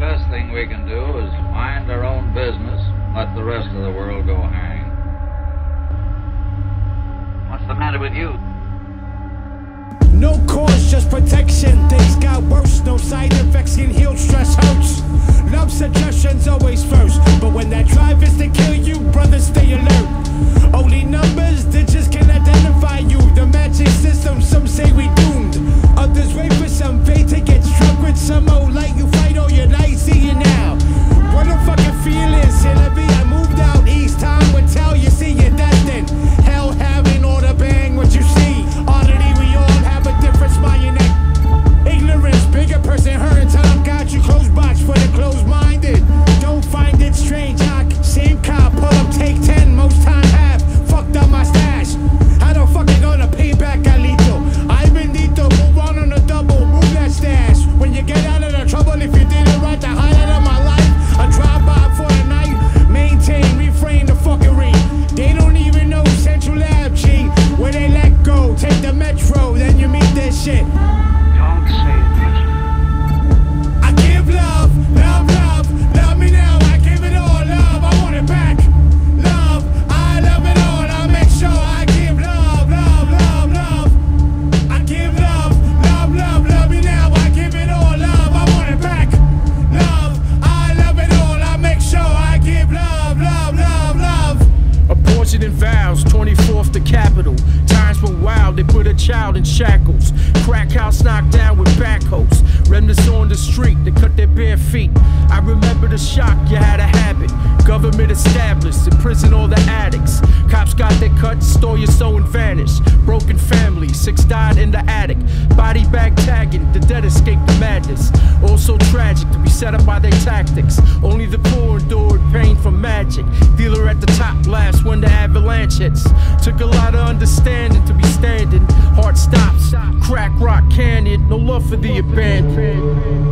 Best thing we can do is mind our own business, let the rest of the world go hang. What's the matter with you? No cause, just protection. Things got worse, no side effects can heal, stress hurts. Love suggestions always first, Only numbers, take the metro, then you meet this shit. Vows, 24th the capital. Times were wild, they put a child in shackles. Crack house knocked down with backhoes. Remnants on the street, they cut their bare feet. I remember the shock, you had a habit. Government established, imprison all the addicts. Cops got their cut, stole your soul and vanished. Broken family, six died in the attic. Body bag tagging, the dead escaped the madness. Also tragic to be set up by their tactics. Only the poor endured pain from magic. Crack rock canyon, no love for the abandoned.